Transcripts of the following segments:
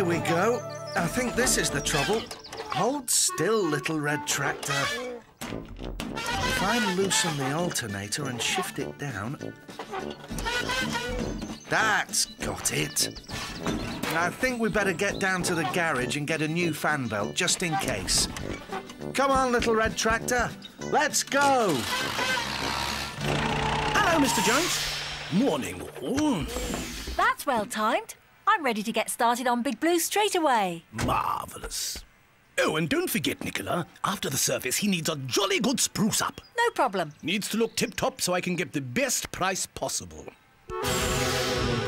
Here we go. I think this is the trouble. Hold still, little red tractor. If I loosen the alternator and shift it down... That's got it. I think we better get down to the garage and get a new fan belt, just in case. Come on, little red tractor. Let's go. Hello, Mr. Jones. Morning, all. That's well timed. I'm ready to get started on Big Blue straight away. Marvellous. Oh, and don't forget, Nicola, after the service, he needs a jolly good spruce up. No problem. Needs to look tip-top so I can get the best price possible.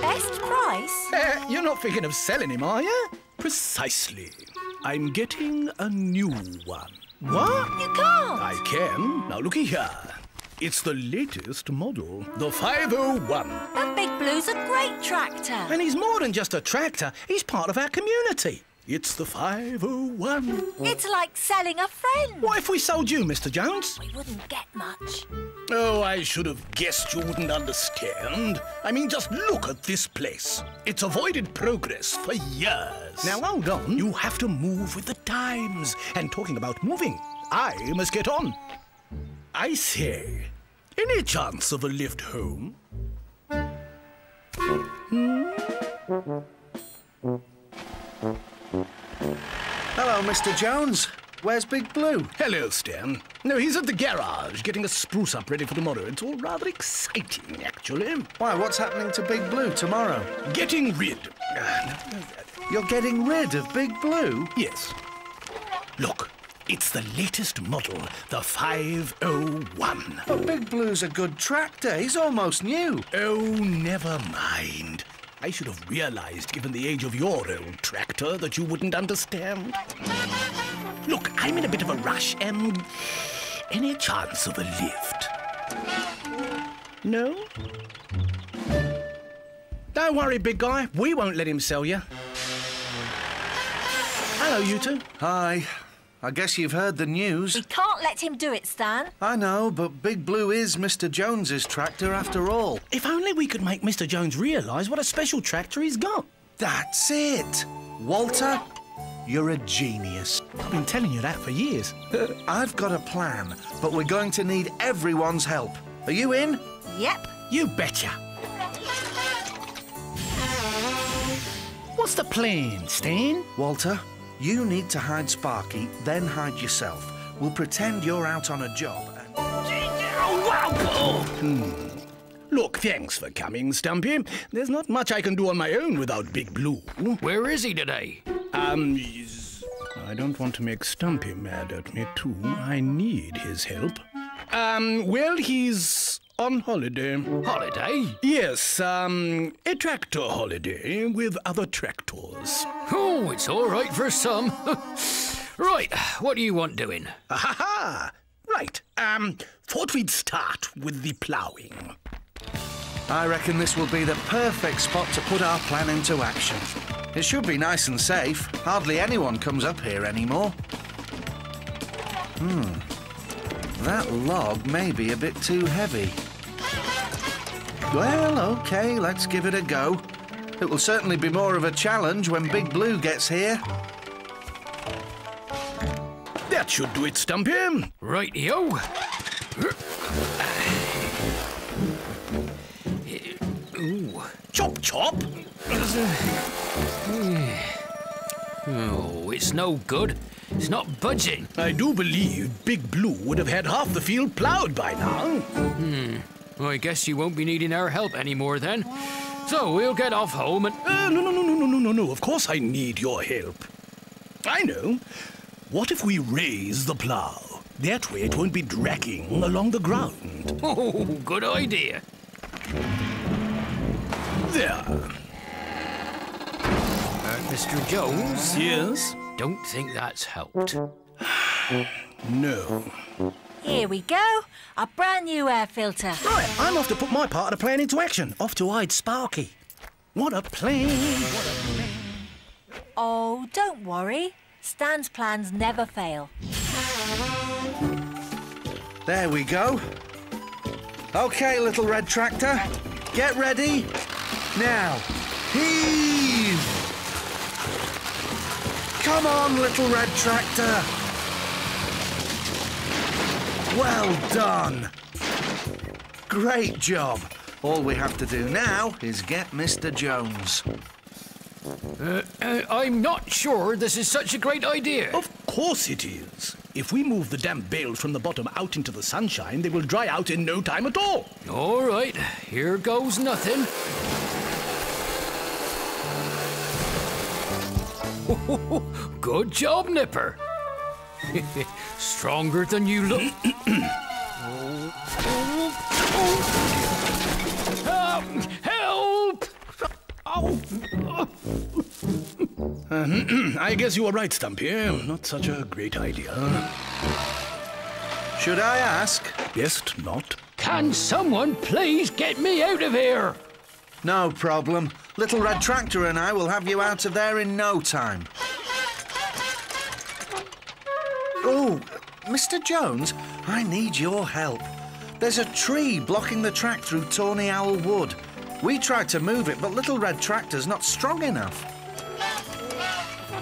Best price? Eh, you're not thinking of selling him, are you? Precisely. I'm getting a new one. What? You can't. I can. Now, looky here. It's the latest model, the 501. But Big Blue's a great tractor. And he's more than just a tractor, he's part of our community. It's the 501. It's like selling a friend. What if we sold you, Mr. Jones? We wouldn't get much. Oh, I should have guessed you wouldn't understand. I mean, just look at this place. It's avoided progress for years. Now, hold on. You have to move with the times. And talking about moving, I must get on. I say, any chance of a lift home? Hmm? Hello, Mr. Jones. Where's Big Blue? Hello, Stan. No, he's at the garage getting a spruce up ready for tomorrow. It's all rather exciting, actually. Why, what's happening to Big Blue tomorrow? Getting rid. You're getting rid of Big Blue? Yes. Look, it's the latest model, the 501. But Big Blue's a good tractor. He's almost new. Oh, never mind. I should have realized, given the age of your old tractor, that you wouldn't understand. Look, I'm in a bit of a rush. Um, any chance of a lift? No? Don't worry, big guy. We won't let him sell you. Hello, you two. Hi. I guess you've heard the news. We can't let him do it, Stan. I know, but Big Blue is Mr. Jones's tractor after all. If only we could make Mr. Jones realise what a special tractor he's got. That's it. Walter, you're a genius. I've been telling you that for years. Uh, I've got a plan, but we're going to need everyone's help. Are you in? Yep. You betcha. What's the plan, Stan? Walter, you need to hide Sparky, then hide yourself. We'll pretend you're out on a job and... Hmm. Look, thanks for coming, Stumpy. There's not much I can do on my own without Big Blue. Where is he today? Um, he's... I don't want to make Stumpy mad at me, too. I need his help. Um, well, he's on holiday. Holiday? Yes, um, a tractor holiday with other tractors. Oh, it's all right for some. right, what do you want doing? Ha ha ha! Right, um, thought we'd start with the ploughing. I reckon this will be the perfect spot to put our plan into action. It should be nice and safe. Hardly anyone comes up here anymore. Hmm. That log may be a bit too heavy. Well, OK, let's give it a go. It will certainly be more of a challenge when Big Blue gets here. That should do it, Stumpy. Right-yo. Ooh. Chop, chop. Oh, it's no good. It's not budging. I do believe Big Blue would have had half the field ploughed by now. Hmm. Well, I guess you won't be needing our help anymore then. So we'll get off home and... Uh, no, no, no, no, no, no, no, no. Of course I need your help. I know. What if we raise the plough? That way it won't be dragging along the ground. Oh, good idea. There. Uh, Mr. Jones? Yes? Don't think that's helped. No. Here we go. A brand new air filter. Right, I'm off to put my part of the plan into action. Off to hide Sparky. What a plan! What a plan! Oh, don't worry. Stan's plans never fail. There we go. OK, little red tractor. Get ready. Now, heave! Come on, little red tractor. Well done. Great job. All we have to do now is get Mr. Jones. Uh, I'm not sure this is such a great idea. Of course it is. If we move the damp bales from the bottom out into the sunshine, they will dry out in no time at all. All right, here goes nothing. Good job, Nipper. Stronger than you look. Help! Help! I guess you are right, Stumpy. Not such a great idea. Should I ask? Best not. Can someone please get me out of here? No problem. Little Red Tractor and I will have you out of there in no time. Oh, Mr. Jones, I need your help. There's a tree blocking the track through Tawny Owl Wood. We tried to move it, but Little Red Tractor's not strong enough.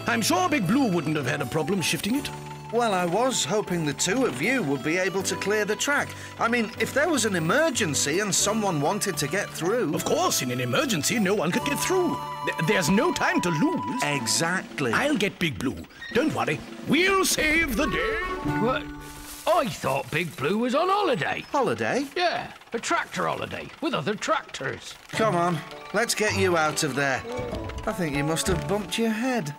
I'm sure Big Blue wouldn't have had a problem shifting it. Well, I was hoping the two of you would be able to clear the track. I mean, if there was an emergency and someone wanted to get through. Of course, in an emergency, no one could get through. Th- There's no time to lose. Exactly. I'll get Big Blue. Don't worry. We'll save the day. What? I thought Big Blue was on holiday. Holiday? Yeah, a tractor holiday with other tractors. Come on, let's get you out of there. I think you must have bumped your head.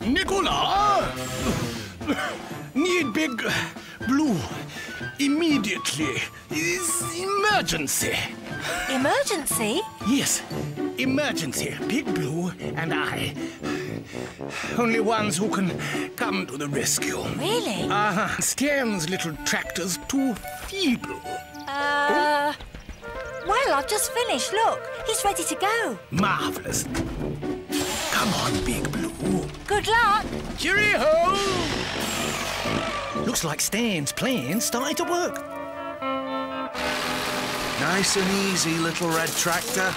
Nicola! Need Big Blue immediately. Is emergency. Emergency? Yes, emergency. Big Blue and I. Only ones who can come to the rescue. Really? Uh, -huh. Stan's little tractor's too feeble. Uh. Well, I've just finished. Look, he's ready to go. Marvelous. Come on, Big. Good luck. Cheerio! Looks like Stan's plan started to work. Nice and easy, little red tractor.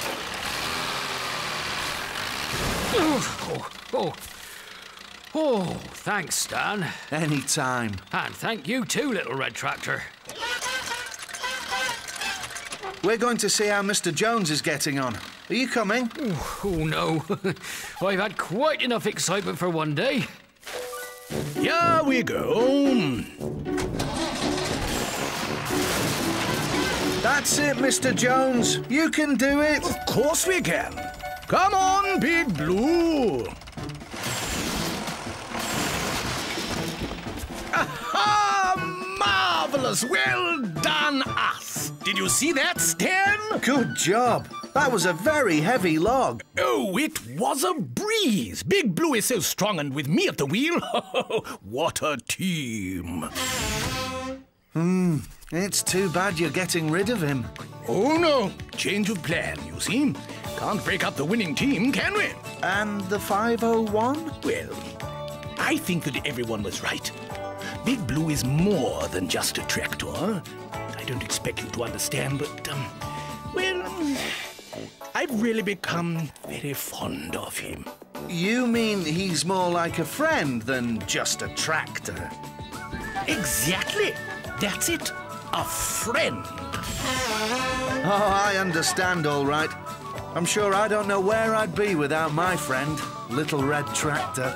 Oh, oh, oh, oh thanks, Stan. Anytime. And thank you too, little red tractor. We're going to see how Mr. Jones is getting on. Are you coming? Oh no, I've had quite enough excitement for one day. Here we go. That's it, Mr. Jones. You can do it. Of course we can. Come on, Big Blue. Aha! Marvelous! Well done, us. Did you see that, Stan? Good job. That was a very heavy log. Oh, it was a breeze. Big Blue is so strong, and with me at the wheel, what a team. Hmm, it's too bad you're getting rid of him. Oh no, change of plan, you see. Can't break up the winning team, can we? And the 501? Well, I think that everyone was right. Big Blue is more than just a tractor. I don't expect you to understand, but, um, well, I've really become very fond of him. You mean he's more like a friend than just a tractor? Exactly. That's it. A friend. Oh, I understand all right. I'm sure I don't know where I'd be without my friend, Little Red Tractor.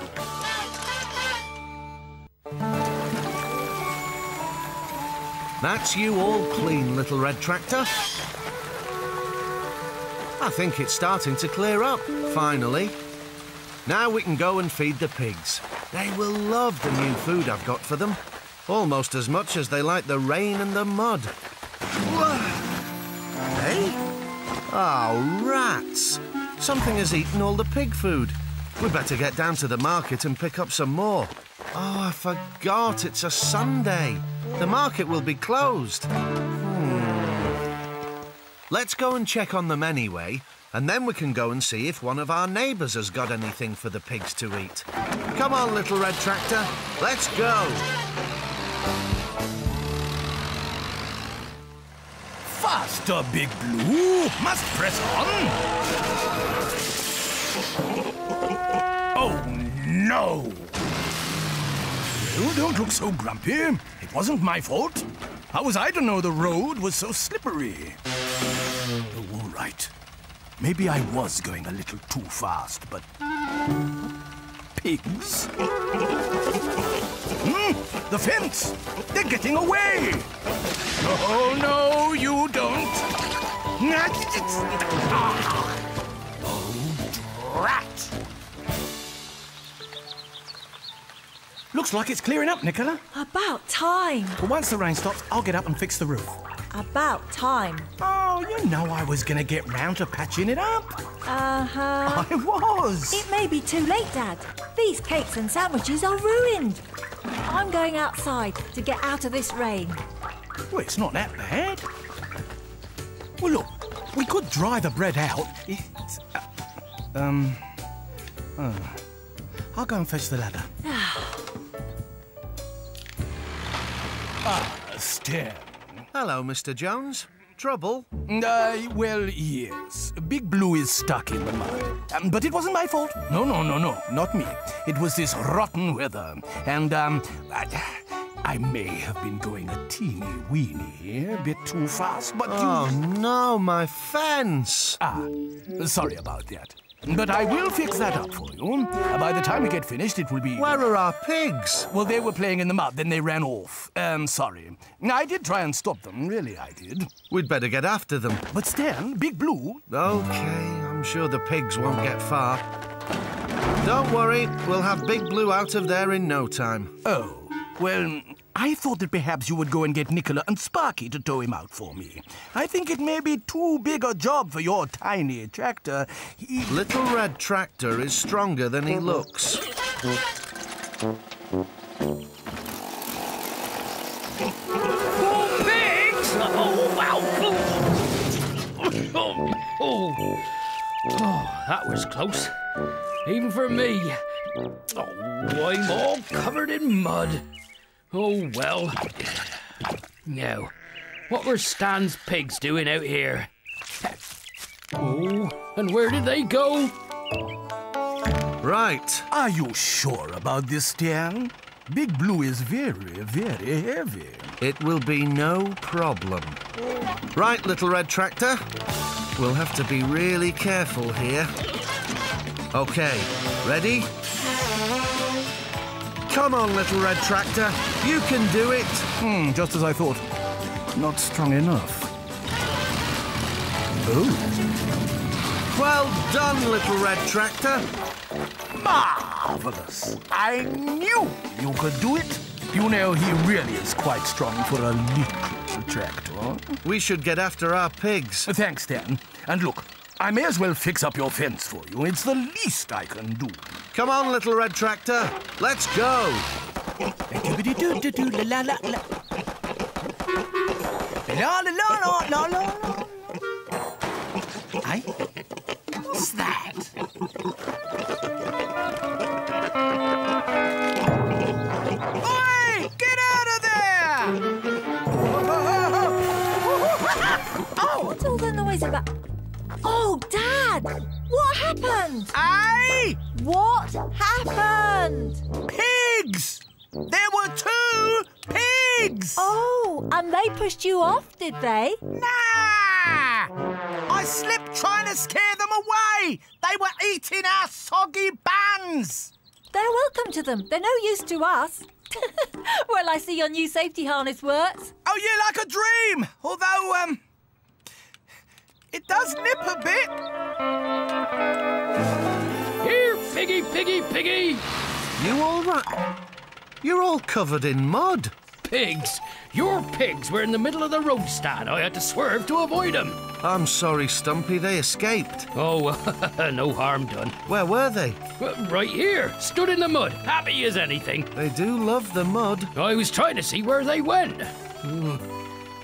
That's you all clean, Little Red Tractor. I think it's starting to clear up, finally. Now we can go and feed the pigs. They will love the new food I've got for them. Almost as much as they like the rain and the mud. Hey? Oh, ah, rats! Something has eaten all the pig food. We'd better get down to the market and pick up some more. Oh, I forgot it's a Sunday. The market will be closed. Let's go and check on them anyway, and then we can go and see if one of our neighbours has got anything for the pigs to eat. Come on, little red tractor. Let's go. Faster, Big Blue. Must press on. Oh no! Well, don't look so grumpy. It wasn't my fault. How was I to know the road was so slippery? Right. Maybe I was going a little too fast, but... Pigs? Hmm, the fence! They're getting away! Oh, no, you don't! Oh, drat! Looks like it's clearing up, Nicola. About time. But once the rain stops, I'll get up and fix the roof. About time. Oh, you know I was going to get round to patching it up. Uh-huh. I was. It may be too late, Dad. These cakes and sandwiches are ruined. I'm going outside to get out of this rain. Well, it's not that bad. Well, look, we could dry the bread out. It's, uh, um, oh. I'll go and fetch the ladder. ah, Stan. Hello, Mr. Jones. Trouble? Uh, well, yes. Big Blue is stuck in the mud. Um, but it wasn't my fault. No, no, no, no. Not me. It was this rotten weather. And, um, I, I may have been going a teeny weeny, a bit too fast, but Oh, you... no, my fence. Ah, sorry about that. But I will fix that up for you. By the time we get finished, it will be... Where are our pigs? Well, they were playing in the mud, then they ran off. Um, sorry. I did try and stop them, really I did. We'd better get after them. But Stan, Big Blue... Okay, I'm sure the pigs won't get far. Don't worry, we'll have Big Blue out of there in no time. Oh, well, I thought that perhaps you would go and get Nicola and Sparky to tow him out for me. I think it may be too big a job for your tiny tractor. He... Little Red Tractor is stronger than he looks. Oh, pigs! Oh, wow! Oh, oh, oh, that was close. Even for me. Oh, I'm all covered in mud. Oh, well. Now, what were Stan's pigs doing out here? Oh, and where did they go? Right. Are you sure about this, Stan? Big Blue is very, very heavy. It will be no problem. Right, Little Red Tractor. We'll have to be really careful here. Okay, ready? Come on, Little Red Tractor. You can do it. Hmm, just as I thought. Not strong enough. Oh, Well done, Little Red Tractor. marvelous. I knew you could do it. You know, he really is quite strong for a little tractor. We should get after our pigs. Thanks, Dan. And look, I may as well fix up your fence for you. It's the least I can do. Come on, Little Red Tractor. Let's go. La la la. La la la la la la la. Aye? What's that? Oi! Get out of there! oh, What's all the noise about? Oh, Dad! What happened? Aye! What happened? Pigs! There were two pigs! Oh, and they pushed you off, did they? Nah! I slipped trying to scare them away! They were eating our soggy buns! They're welcome to them. They're no use to us. well, I see your new safety harness works. Oh, yeah, like a dream! Although, um. It does nip a bit. Here, piggy, piggy, piggy! You all right? You're all covered in mud. Pigs! Your pigs were in the middle of the road stand. I had to swerve to avoid them. I'm sorry, Stumpy. They escaped. Oh, no harm done. Where were they? Right here, stood in the mud, happy as anything. They do love the mud. I was trying to see where they went. Hmm,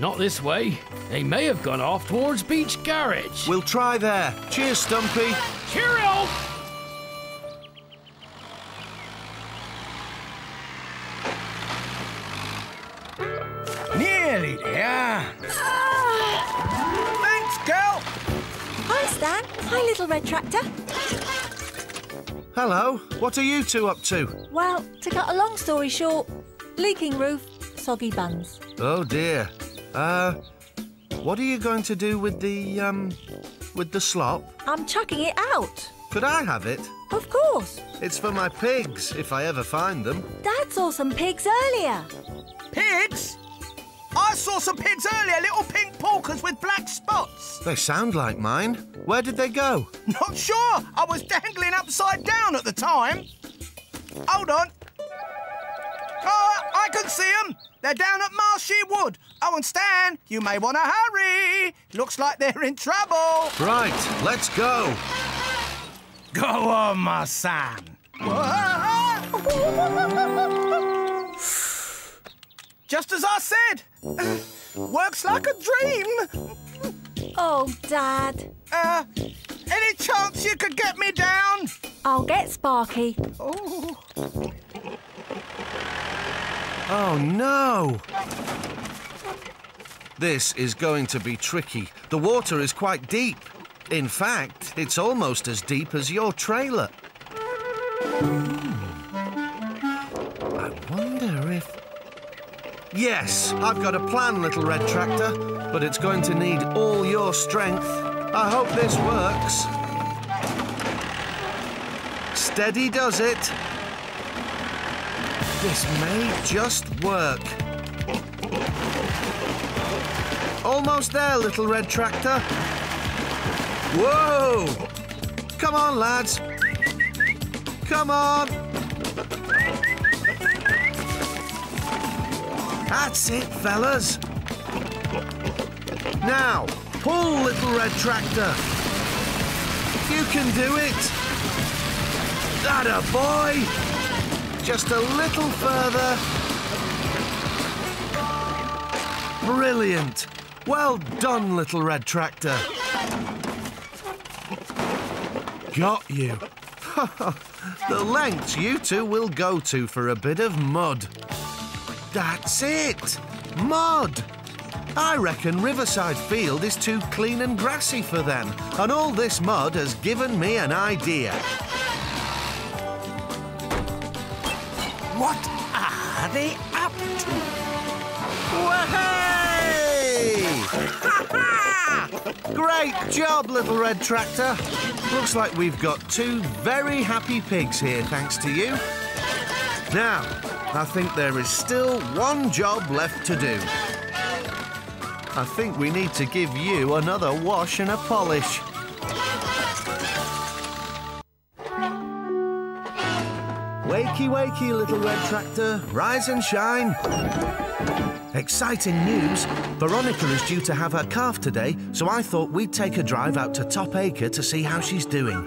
Not this way. They may have gone off towards Beach Garage. We'll try there. Cheers, Stumpy. Cheerio! Nearly there. Thanks, girl. Hi, Stan. Hi, little red tractor. Hello. What are you two up to? Well, to cut a long story short, leaking roof, soggy buns. Oh dear. Uh, what are you going to do with the, um, with the slop? I'm chucking it out. Could I have it? Of course. It's for my pigs, if I ever find them. Dad saw some pigs earlier. Pigs? I saw some pigs earlier, little pink porkers with black spots. They sound like mine. Where did they go? Not sure. I was dangling upside down at the time. Hold on. Oh, I can see them. They're down at Marshy Wood. Oh, and Stan, you may want to hurry. Looks like they're in trouble. Right, let's go. Go on, my son. Just as I said. Works like a dream. Oh, Dad. Uh, any chance you could get me down? I'll get Sparky. Oh. Oh no! This is going to be tricky. The water is quite deep. In fact, it's almost as deep as your trailer. Hmm. I wonder if. Yes, I've got a plan, little red tractor, but it's going to need all your strength. I hope this works. Steady does it. This may just work. Almost there, little red tractor. Whoa! Come on, lads. Come on. That's it, fellas. Now, pull, little red tractor. You can do it. That a boy. Just a little further. Brilliant. Well done, little red tractor. Got you. the lengths you two will go to for a bit of mud. That's it. Mud. I reckon Riverside Field is too clean and grassy for them, and all this mud has given me an idea. They up to? Wahey! Great job, little red tractor. Looks like we've got two very happy pigs here, thanks to you. Now, I think there is still one job left to do. I think we need to give you another wash and a polish. Wakey, wakey, little red tractor. Rise and shine. Exciting news. Veronica is due to have her calf today, so I thought we'd take a drive out to Top Acre to see how she's doing.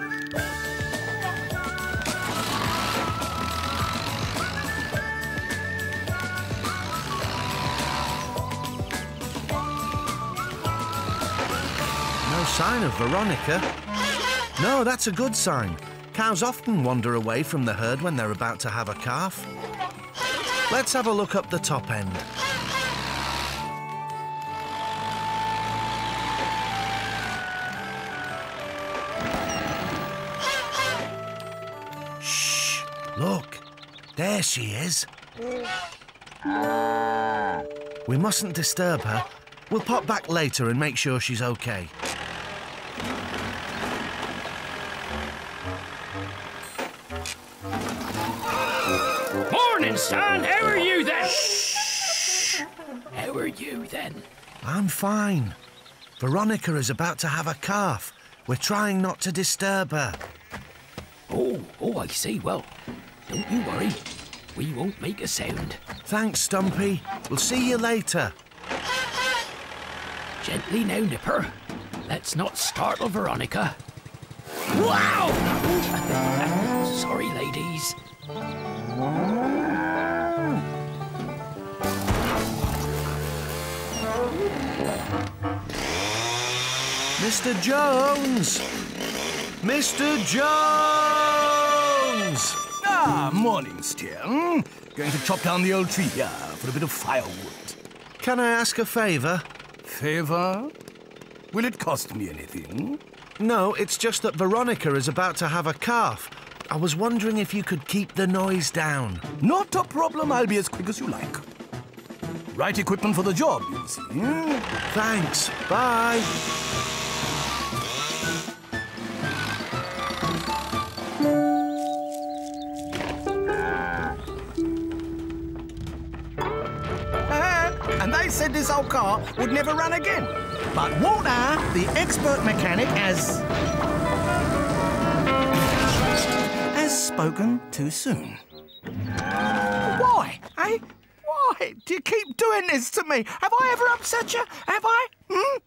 No sign of Veronica. No, that's a good sign. Cows often wander away from the herd when they're about to have a calf. Let's have a look up the top end. Shh! Look, there she is. We mustn't disturb her. We'll pop back later and make sure she's okay. Son. How are you then? How are you then? I'm fine. Veronica is about to have a calf. We're trying not to disturb her. Oh, oh, I see. Well, don't you worry. We won't make a sound. Thanks, Stumpy. We'll see you later. Gently now, Nipper. Let's not startle Veronica. Wow! Sorry, ladies. Mr. Jones! Mr. Jones! Ah, morning, Stan. Going to chop down the old tree here for a bit of firewood. Can I ask a favour? Favor? Will it cost me anything? No, it's just that Veronica is about to have a calf. I was wondering if you could keep the noise down. Not a problem. I'll be as quick as you like. Right equipment for the job, you see. Thanks. Bye. Said this old car would never run again. But Walter, the expert mechanic, has. has spoken too soon. Why? Eh? Why do you keep doing this to me? Have I ever upset you? Have I? Hmm?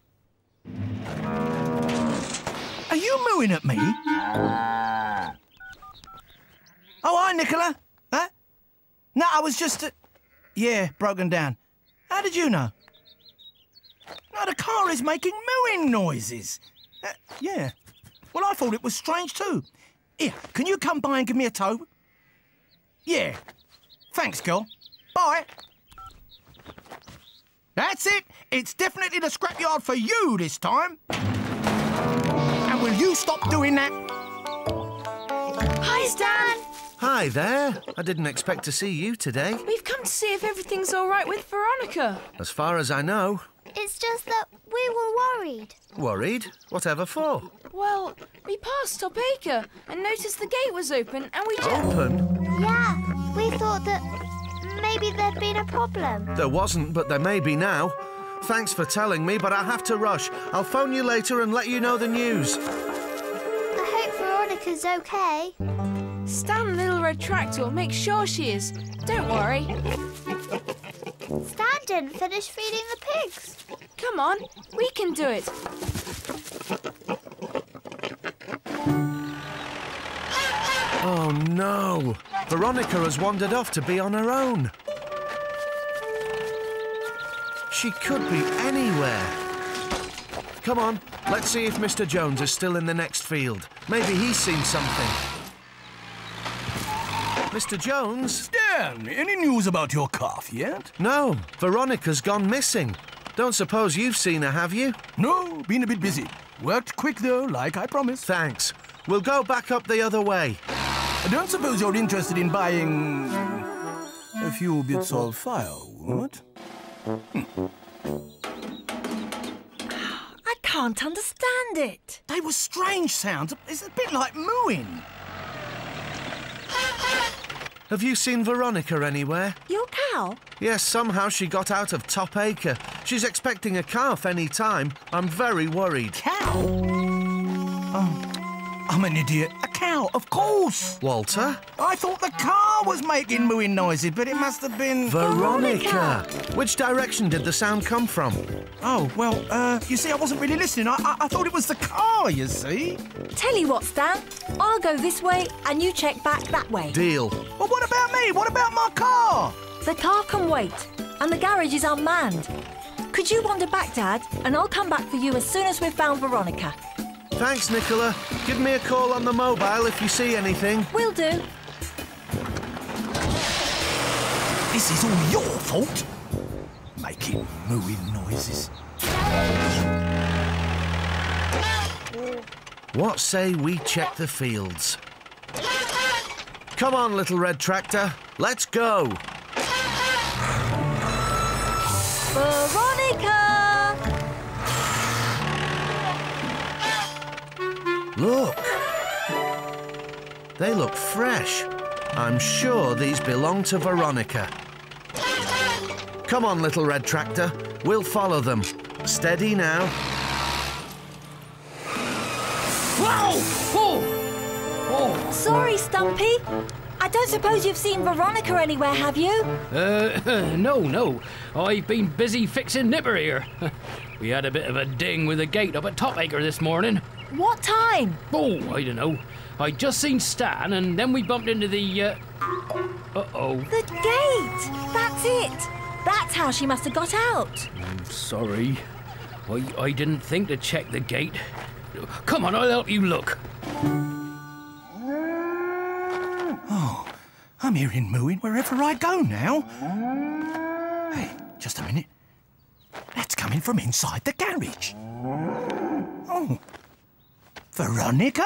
Are you mooing at me? Oh, hi, Nicola. Huh? No, I was just. Uh... Yeah, broken down. How did you know? No, the car is making mooing noises. Uh, yeah. Well, I thought it was strange too. Here, can you come by and give me a tow? Yeah. Thanks, girl. Bye. That's it. It's definitely the scrapyard for you this time. And will you stop doing that? Hi, Stan. Hi there. I didn't expect to see you today. We've come to see if everything's all right with Veronica. As far as I know. It's just that we were worried. Worried? Whatever for? Well, we passed Top Acre and noticed the gate was open and we just... Open? Yeah, we thought that maybe there'd been a problem. There wasn't, but there may be now. Thanks for telling me, but I have to rush. I'll phone you later and let you know the news. I hope Veronica's okay. Stan Little Red Tractor will make sure she is. Don't worry. Stan didn't finish feeding the pigs. Come on, we can do it. Oh no! Veronica has wandered off to be on her own. She could be anywhere. Come on, let's see if Mr. Jones is still in the next field. Maybe he's seen something. Mr. Jones? Dan, any news about your calf yet? No, Veronica's gone missing. Don't suppose you've seen her, have you? No, been a bit busy. Worked quick though, like I promised. Thanks. We'll go back up the other way. I don't suppose you're interested in buying a few bits of firewood. Hmm. I can't understand it. They were strange sounds. It's a bit like mooing. Have you seen Veronica anywhere? Your cow? Yes, somehow she got out of Top Acre. She's expecting a calf any time. I'm very worried. Cow? I'm an idiot. A cow, of course. Walter? I thought the car was making mooing noises, but it must have been... Veronica! Which direction did the sound come from? Oh, well, uh, you see, I wasn't really listening. I, I, I thought it was the car, you see. Tell you what, Stan. I'll go this way and you check back that way. Deal. Well, what about me? What about my car? The car can wait, and the garage is unmanned. Could you wander back, Dad, and I'll come back for you as soon as we've found Veronica. Thanks, Nicola. Give me a call on the mobile if you see anything. Will do. This is all your fault. Making mooing noises. What say we check the fields? Come on, little red tractor. Let's go. Look. They look fresh. I'm sure these belong to Veronica. Come on, little red tractor. We'll follow them. Steady now. Wow! Oh! Oh! Sorry, Stumpy. I don't suppose you've seen Veronica anywhere, have you? Uh, no, no. I've been busy fixing Nipper here. we had a bit of a ding with the gate up at Top Acre this morning. What time? Oh, I don't know. I just seen Stan, and then we bumped into the. Uh oh. The gate! That's it! That's how she must have got out. I'm sorry. I, I didn't think to check the gate. Come on, I'll help you look. Oh, I'm hearing mooing wherever I go now. Hey, just a minute. That's coming from inside the garage. Oh. Veronica?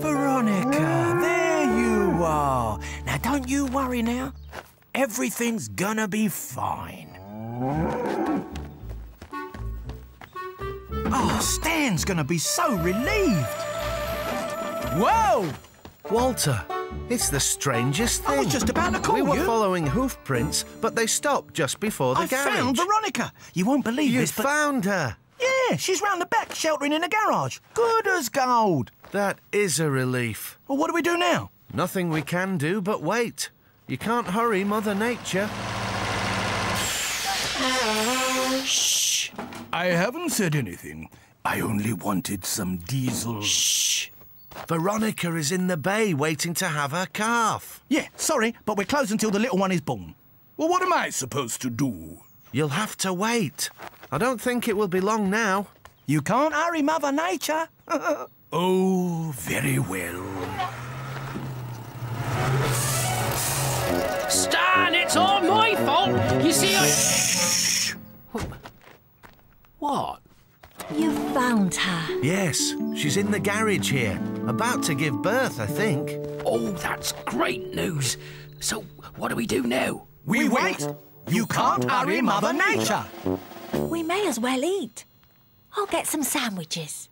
Veronica, there you are. Now, don't you worry now. Everything's gonna be fine. Oh, Stan's gonna be so relieved. Whoa! Walter, it's the strangest thing. I was just about to call we you. We were following hoof prints, but they stopped just before the I garage. I found Veronica. You won't believe you this, but... You found her yeah, she's round the back, sheltering in the garage. Good as gold. That is a relief. Well, what do we do now? Nothing we can do but wait. You can't hurry Mother Nature. Shh! I haven't said anything. I only wanted some diesel. Shh! Veronica is in the bay waiting to have her calf. Yeah, sorry, but we're closed until the little one is born. Well, what am I supposed to do? You'll have to wait. I don't think it will be long now. You can't hurry Mother Nature. Oh, very well. Stan, it's all my fault. You see, I. What? You found her. Yes, she's in the garage here. About to give birth, I think. Oh, that's great news. So, what do we do now? We wait. You can't hurry Mother Nature. We may as well eat. I'll get some sandwiches.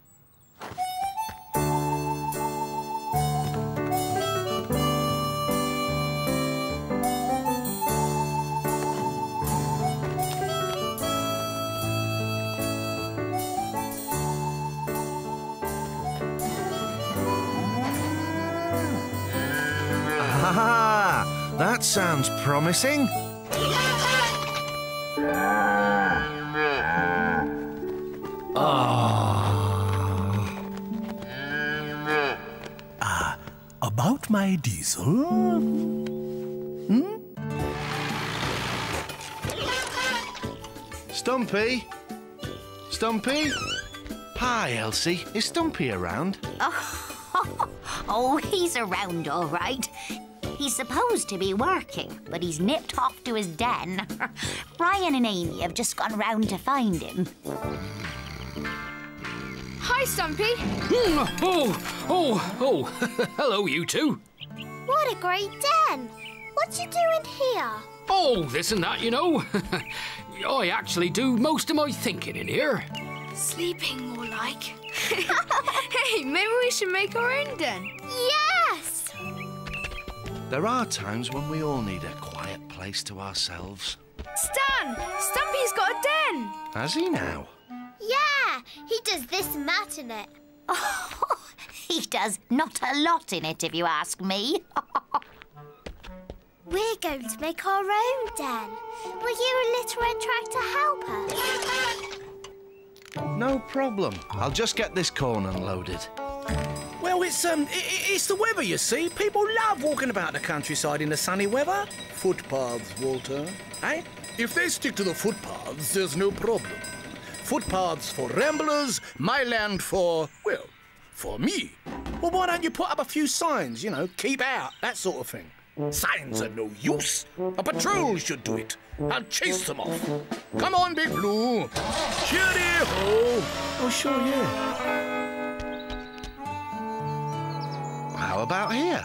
Ah, that sounds promising. Ah. Ah, about my diesel? Hmm? Stumpy? Stumpy? Hi, Elsie. Is Stumpy around? Oh, he's around all right. He's supposed to be working, but he's nipped off to his den. Brian and Amy have just gone round to find him. Hi, Stumpy. Hmm, Oh, oh, oh. Hello, you two. What a great den! What you doing here? Oh, this and that, you know. I actually do most of my thinking in here. Sleeping more like. hey, maybe we should make our own den. Yes! There are times when we all need a quiet place to ourselves. Stan! Stumpy's got a den! Has he now? Yeah, he does this and that in it. Oh, he does not a lot in it, if you ask me. We're going to make our own den. Will you and Little Red Tractor help us? No problem. I'll just get this corn unloaded. Well, it's um, i i- it's the weather, you see. People love walking about the countryside in the sunny weather. Footpaths, Walter. Eh? If they stick to the footpaths, there's no problem. Footpaths for ramblers, my land for, well, for me. Well, why don't you put up a few signs? You know, keep out, that sort of thing. Signs are no use. A patrol should do it. I'll chase them off. Come on, Big Blue. Cheery ho. Oh, sure, yeah. How about here?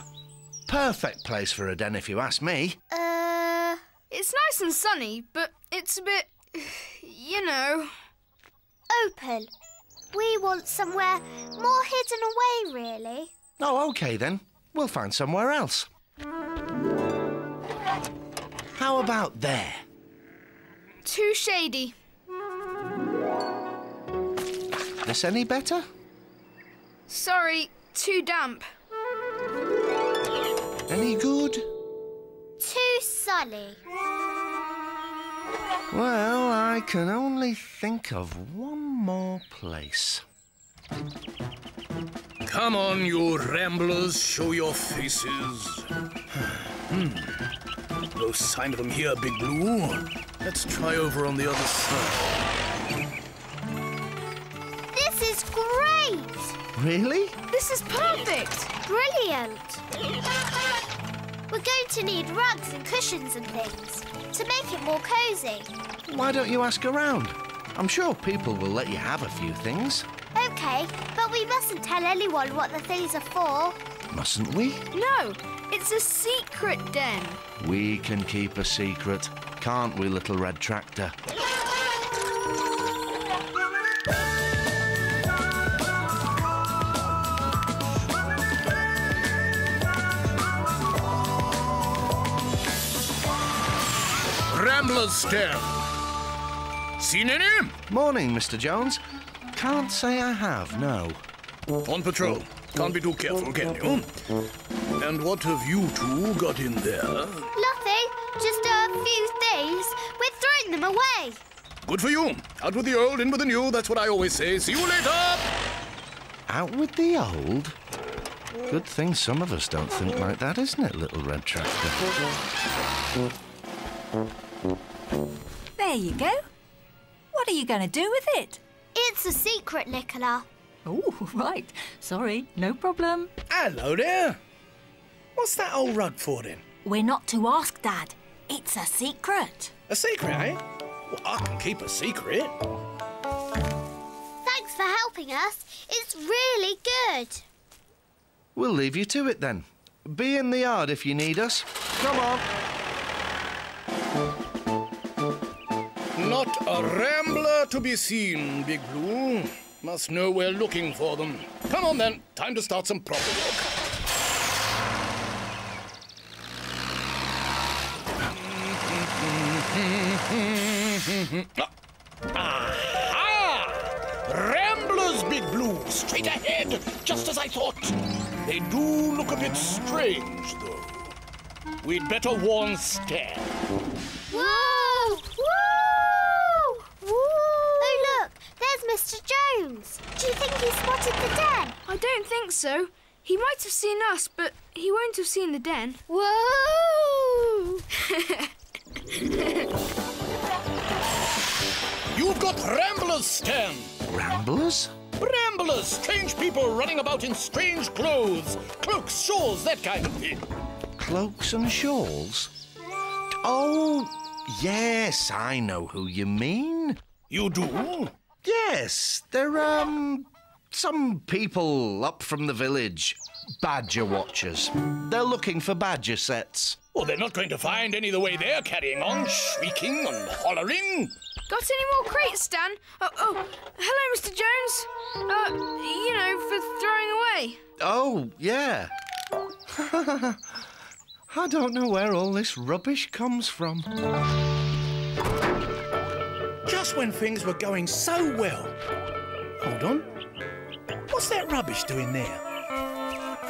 Perfect place for a den, if you ask me. Uh, It's nice and sunny, but it's a bit. you know. Open. We want somewhere more hidden away, really. Oh, OK then. We'll find somewhere else. How about there? Too shady. This any better? Sorry, too damp. Any good? Too sunny. Well, I can only think of one more place. Come on, you ramblers, show your faces. hmm. No sign of them here, Big Blue. Let's try over on the other side. This is great! Really? This is perfect! Brilliant! We're going to need rugs and cushions and things to make it more cosy. Why don't you ask around? I'm sure people will let you have a few things. OK. OK, but we mustn't tell anyone what the things are for. Mustn't we? No, it's a secret den. We can keep a secret, can't we, little red tractor? Rambler's Stand. Seen any? Morning, Mr. Jones. Can't say I have, no. On patrol. Can't be too careful, can you? And what have you two got in there? Nothing, just a few things. We're throwing them away. Good for you. Out with the old, in with the new. That's what I always say. See you later. Out with the old? Good thing some of us don't think like that, isn't it, little red tractor? There you go. What are you going to do with it? It's a secret, Nicola. Oh, right. Sorry, no problem. Hello there. What's that old rug for then? We're not to ask, Dad. It's a secret. A secret, eh? Well, I can keep a secret. Thanks for helping us. It's really good. We'll leave you to it then. Be in the yard if you need us. Come on. Not a rambler to be seen, Big Blue. Must know we're looking for them. Come on then, time to start some proper work. Aha! Ah. Ramblers, Big Blue, straight ahead, just as I thought. They do look a bit strange, though. We'd better warn Stan. Whoa! Woo! Woo! Oh, look, there's Mr. Jones. Do you think he spotted the den? I don't think so. He might have seen us, but he won't have seen the den. Whoa! You've got Ramblers, Stan. Ramblers? Ramblers, strange people running about in strange clothes, cloaks, shawls, that kind of thing. Cloaks and shawls? Oh, yes, I know who you mean. You do? Yes, they're, um, some people up from the village. Badger watchers. They're looking for badger setts. Well, they're not going to find any the way they're carrying on, shrieking and hollering. Got any more crates, Stan? Oh, oh, hello, Mr. Jones. Uh, you know, for throwing away. Oh, yeah. I don't know where all this rubbish comes from. Just when things were going so well. Hold on. What's that rubbish doing there?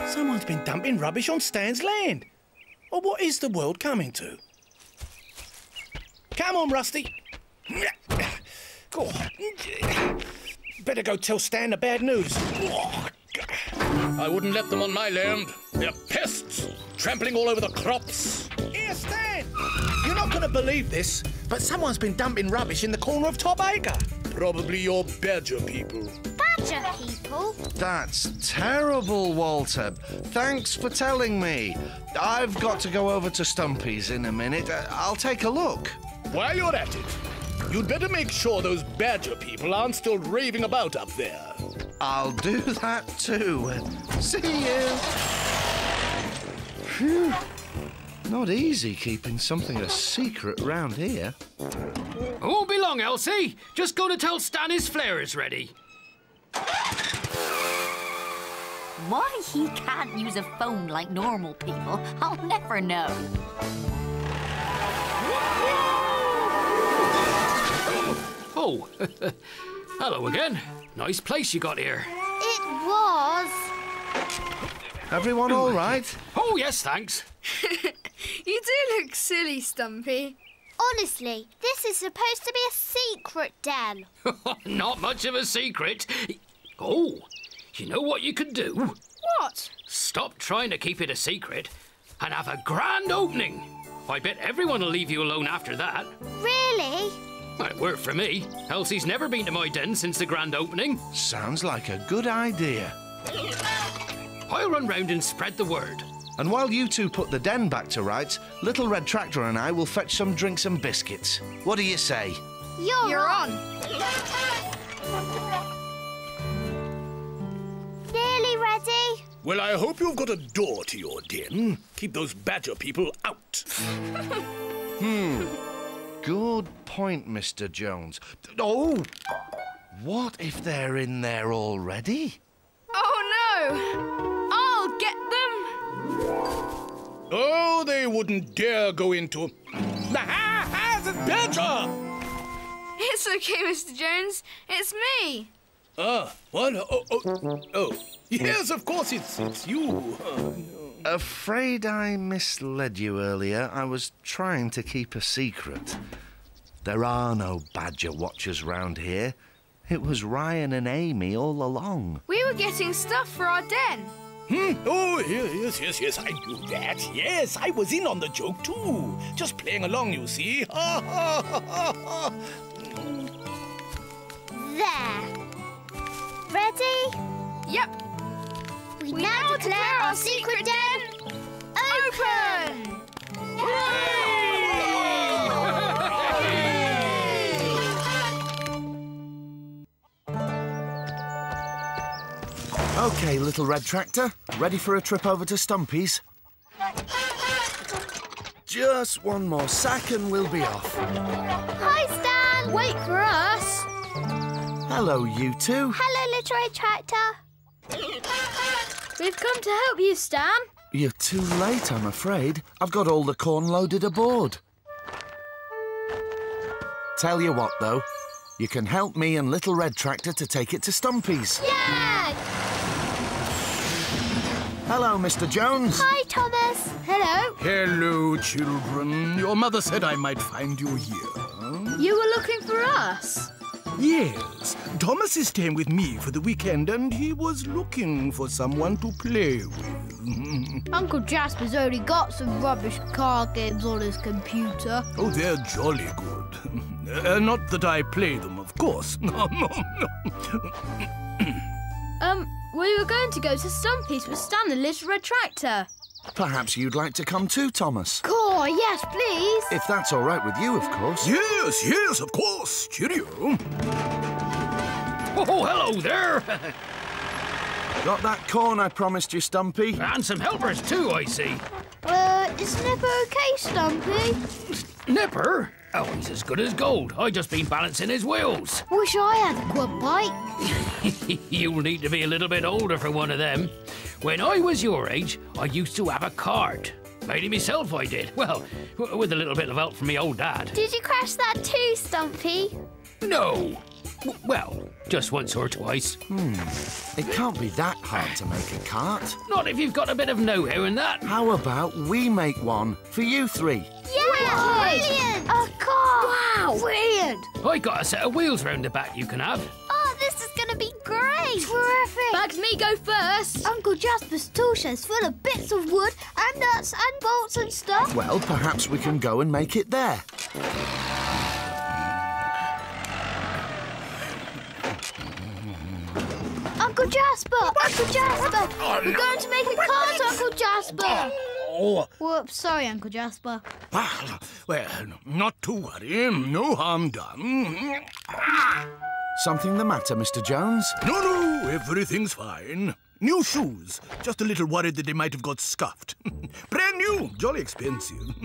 Someone's been dumping rubbish on Stan's land. Or what is the world coming to? Come on, Rusty. Better go tell Stan the bad news. I wouldn't let them on my land. They're pests, trampling all over the crops. Here, Stan! You're not going to believe this, but someone's been dumping rubbish in the corner of Top Acre. Probably your badger people. Badger people? That's terrible, Walter. Thanks for telling me. I've got to go over to Stumpy's in a minute. Uh, I'll take a look. While you're at it, you'd better make sure those badger people aren't still raving about up there. I'll do that too. See you. Phew. Not easy keeping something a secret round here. Won't be long, Elsie. Just go to tell Stan his flare is ready. Why he can't use a phone like normal people, I'll never know. Oh, hello again. Nice place you got here. It was. Everyone all right? Oh, yes, thanks. You do look silly, Stumpy. Honestly, this is supposed to be a secret den. Not much of a secret. Oh, you know what you could do? What? Stop trying to keep it a secret and have a grand opening. I bet everyone will leave you alone after that. Really? It worked for me. Elsie's never been to my den since the grand opening. Sounds like a good idea. I'll run round and spread the word. And while you two put the den back to rights, Little Red Tractor and I will fetch some drinks and biscuits. What do you say? You're, You're on. nearly ready. Well, I hope you've got a door to your den. Keep those badger people out. Hmm. Good point, Mr. Jones. Oh! What if they're in there already? Oh no! I'll get them! Oh, they wouldn't dare go into. Ah, ah, the badger! It's okay, Mr. Jones. It's me. Ah, what? Oh, oh, oh. Yes, of course, it's, it's you. Afraid I misled you earlier. I was trying to keep a secret. There are no badger watchers round here. It was Ryan and Amy all along. We were getting stuff for our den. Hmm? Oh, yes, yes, yes, I knew that. Yes, I was in on the joke too. Just playing along, you see. Ha, ha, ha, ha, ha. There. Ready? Yep. We, We now declare our secret den open. Okay, little red tractor. Ready for a trip over to Stumpy's? Just one more sack and we'll be off. Hi, Stan. Wait for us. Hello, you two. Hello, little red tractor. We've come to help you, Stan. You're too late, I'm afraid. I've got all the corn loaded aboard. Tell you what, though, you can help me and Little Red Tractor to take it to Stumpy's. Yeah. Hello, Mr. Jones. Hi, Thomas. Hello. Hello, children. Your mother said I might find you here. You were looking for us. Yes, Thomas is staying with me for the weekend and he was looking for someone to play with. Uncle Jasper's only got some rubbish card games on his computer. oh, they're jolly good. Uh, not that I play them, of course. No, no, no. Um, we were going to go to Stumpy's with Stan the Little Red Tractor. Perhaps you'd like to come too, Thomas. Cool, yes, please. If that's all right with you, of course. Yes, yes, of course. Cheerio. Oh, hello there. Got that corn I promised you, Stumpy? and some helpers too, I see. Uh, is Nipper okay, Stumpy? Nipper? Oh, he's as good as gold. I just been balancing his wheels. Wish I had a quad bike. You'll need to be a little bit older for one of them. When I was your age, I used to have a cart. Made it myself, I did. Well, with a little bit of help from me old dad. Did you crash that too, Stumpy? No. W- well, just once or twice. Hmm. It can't be that hard to make a cart. Not if you've got a bit of know-how in that. How about we make one for you three? Yeah, brilliant! A car! Wow! Brilliant! I got a set of wheels round the back you can have. Oh, this is going to be great! Terrific! Bugs me go first. Uncle Jasper's tool shed's full of bits of wood and nuts and bolts and stuff. Well, perhaps we can go and make it there. Uncle Jasper! Uncle Jasper! Oh, We're going to make a cart, Uncle Jasper! Oh. Oh, Whoops, sorry, Uncle Jasper. well, not to worry. No harm done. Something the matter, Mr. Jones? No, no, everything's fine. New shoes. Just a little worried that they might have got scuffed. Brand new. Jolly expensive.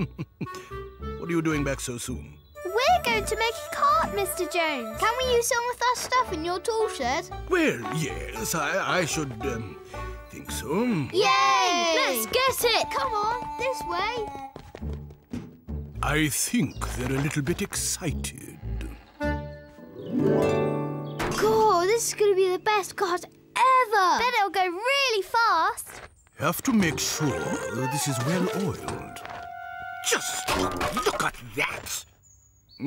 what are you doing back so soon? We're going to make a cart, Mr. Jones. Can we use some of our stuff in your tool shed? Well, yes, I, I should um, think so. Yay! Let's get it. Come on, this way. I think they're a little bit excited. Cool, this is going to be the best cart ever. Then it'll go really fast. Have to make sure this is well oiled. Just look at that.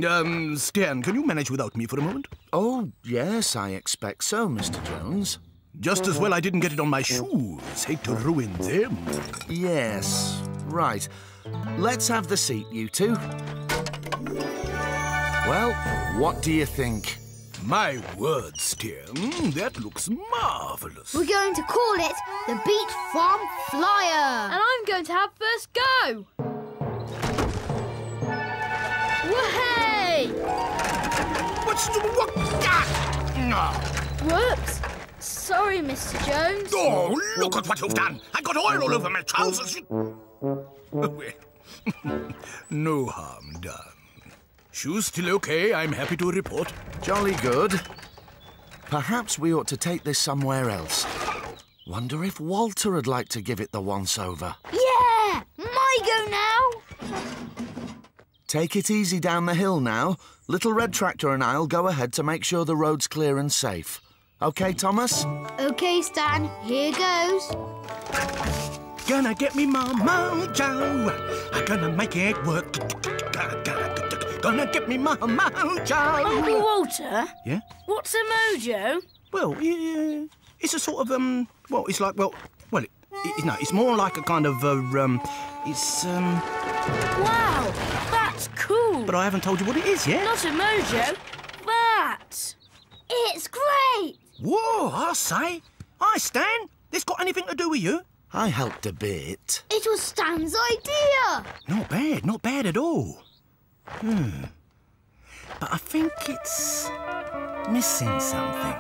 Um, Stan, can you manage without me for a moment? Oh, yes, I expect so, Mr. Jones. Just as well I didn't get it on my shoes. Hate to ruin them. Yes, right. Let's have the seat, you two. Well, what do you think? My word, Stan, that looks marvelous. We're going to call it the Beech Farm Flyer. And I'm going to have first go. Whoa-hey! What's the what? Ah! Whoops. Sorry, Mr. Jones. Oh, look at what you've done! I've got oil all over my trousers. Well, no harm done. Shoes still okay, I'm happy to report. Jolly good. Perhaps we ought to take this somewhere else. Wonder if Walter would like to give it the once over. Yeah! My go now! Take it easy down the hill now. Little Red Tractor and I'll go ahead to make sure the road's clear and safe. OK, Thomas? OK, Stan, here goes. Gonna get me my mojo. I'm gonna make it work. Gonna get me my mojo. Uncle Walter, Yeah? what's a mojo? Well, yeah, it's a sort of um. Well, it's like well, well, it, it, no, it's more like a kind of uh, um. It's um. Wow, that's cool. But I haven't told you what it is yet. Not a mojo, that. It's great! Whoa! I say, hi Stan. This got anything to do with you? I helped a bit. It was Stan's idea! Not bad, not bad at all. Hmm. But I think it's missing something.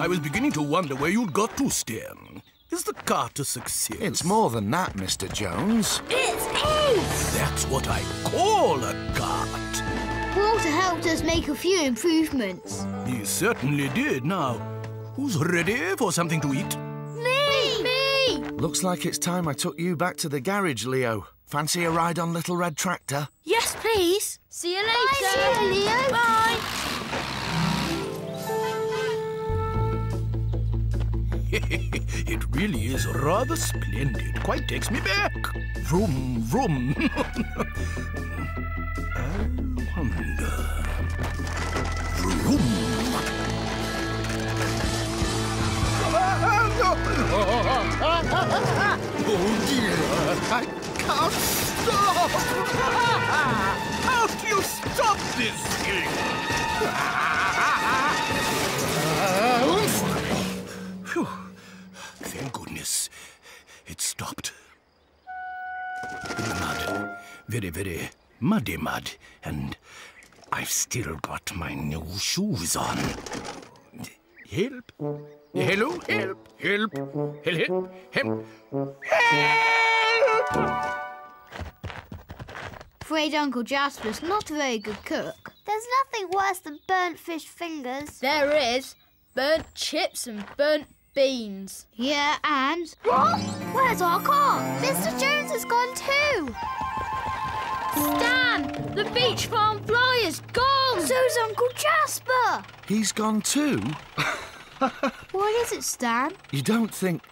I was beginning to wonder where you'd got to, Stan. Is the cart a success? It's more than that, Mr. Jones. It's Ace! That's what I call a cart. Walter helped us make a few improvements. He certainly did. Now, who's ready for something to eat? Me! Me! Looks like it's time I took you back to the garage, Leo. Fancy a ride on Little Red Tractor? Yes, please. See you later! Bye, Leo! Bye. it really is rather splendid. Quite takes me back. Vroom, vroom. I uh, Oh dear, I can't stop. How do you stop this thing? Thank goodness it stopped. Mud. Very, very muddy mud. And I've still got my new shoes on. Help. Hello, help, help, help, help, help! Afraid Uncle Jasper's not a very good cook. There's nothing worse than burnt fish fingers. There is. Burnt chips and burnt beans. Yeah, and... What? Where's our car? Mr. Jones has gone too. Stan! The Beech Farm Flyer's gone! So's Uncle Jasper. He's gone too? What is it, Stan? You don't think...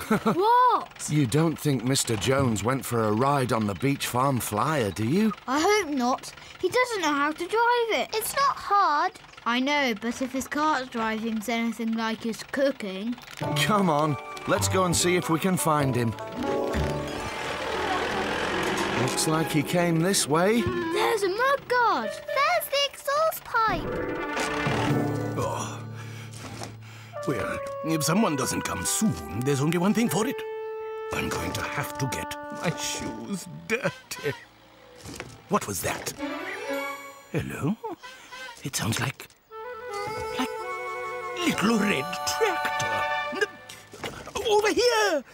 what? You don't think Mr. Jones went for a ride on the Beech Farm Flyer, do you? I hope not. He doesn't know how to drive it. It's not hard. I know, but if his cart's driving's anything like his cooking... Come on, let's go and see if we can find him. Looks like he came this way. There's a mud guard! There's the exhaust pipe. Well, if someone doesn't come soon, there's only one thing for it. I'm going to have to get my shoes dirty. What was that? Hello? It sounds like. like. Little Red Tractor. Over here!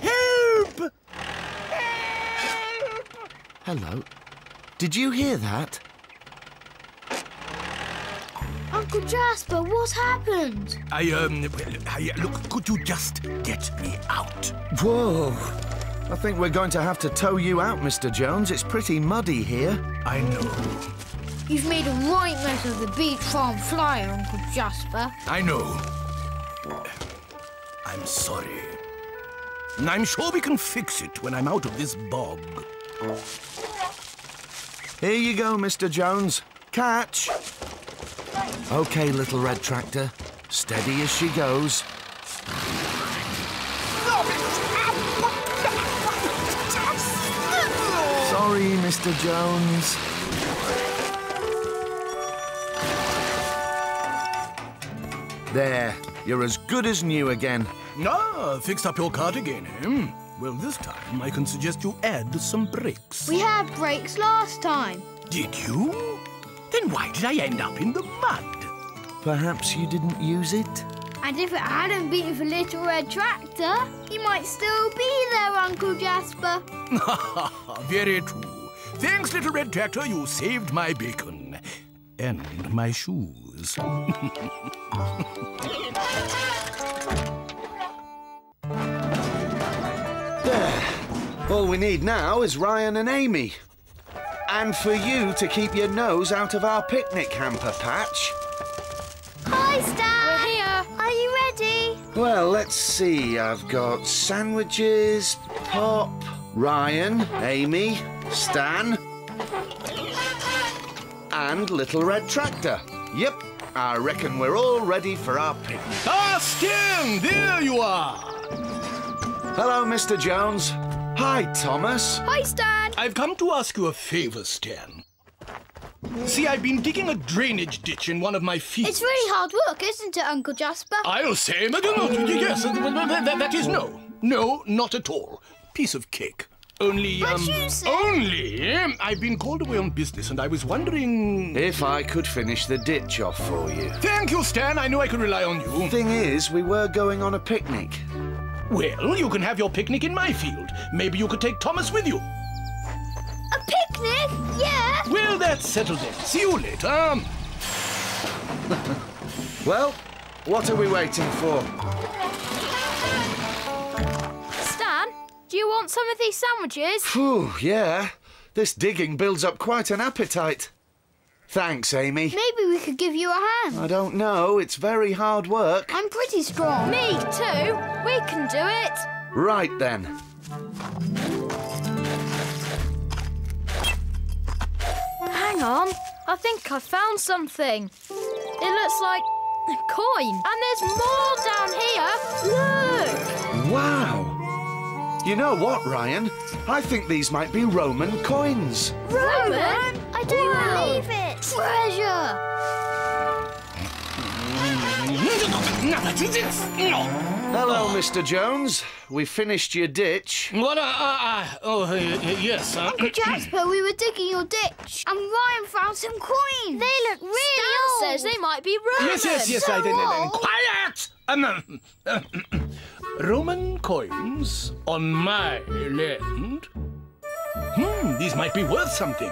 Help! Help! Hello. Did you hear that? Uncle Jasper, what happened? I, um, well, I, look, could you just get me out? Whoa. I think we're going to have to tow you out, Mr. Jones. It's pretty muddy here. I know. You've made a right mess of the Beech Farm Flyer, Uncle Jasper. I know. I'm sorry. And I'm sure we can fix it when I'm out of this bog. Here you go, Mr. Jones. Catch. OK, little red tractor. Steady as she goes. Sorry, Mr. Jones. There, you're as good as new again. Ah, fixed up your cart again, eh? Well, this time I can suggest you add some brakes. We had brakes last time. Did you? Then why did I end up in the mud? perhaps you didn't use it? And if it hadn't been for Little Red Tractor, you might still be there, Uncle Jasper. Very true. Thanks, Little Red Tractor, you saved my bacon. And my shoes. There. All we need now is Ryan and Amy. And for you to keep your nose out of our picnic hamper patch. Hi, Stan. We're here. Are you ready? Well, let's see. I've got sandwiches, Pop, Ryan, Amy, Stan, and Little Red Tractor. Yep, I reckon we're all ready for our picnic. ah, Stan, there you are. Hello, Mr. Jones. Hi, Thomas. Hi, Stan. I've come to ask you a favor, Stan. See, I've been digging a drainage ditch in one of my fields. It's really hard work, isn't it, Uncle Jasper? I'll say, but no, yes, uh, that, that- that is no. No, not at all. Piece of cake. Only, But um, you said- only, um, I've been called away on business and I was wondering... If I could finish the ditch off for you. Thank you, Stan. I knew I could rely on you. Thing is, we were going on a picnic. Well, you can have your picnic in my field. Maybe you could take Thomas with you. A picnic? Yeah. Well, that's settled then. See you later. Um, well, what are we waiting for? Stan, do you want some of these sandwiches? Phew, yeah. This digging builds up quite an appetite. Thanks, Amy. Maybe we could give you a hand. I don't know. It's very hard work. I'm pretty strong. Me too. We can do it. Right then. Hang on. I think I found something. It looks like a coin. And there's more down here. Look. Wow. You know what, Ryan? I think these might be Roman coins. Roman? I don't Wow. believe it. Treasure. Hello, Mr. Jones. We finished your ditch. What? Uh, uh, uh, oh, uh, yes. Uh, Uncle Jasper, we were digging your ditch, and Ryan found some coins. They look really Stan old. says they might be Roman. yes, yes, yes. I did. Uh, quiet. Um, uh, Roman coins on my land. Hmm, these might be worth something.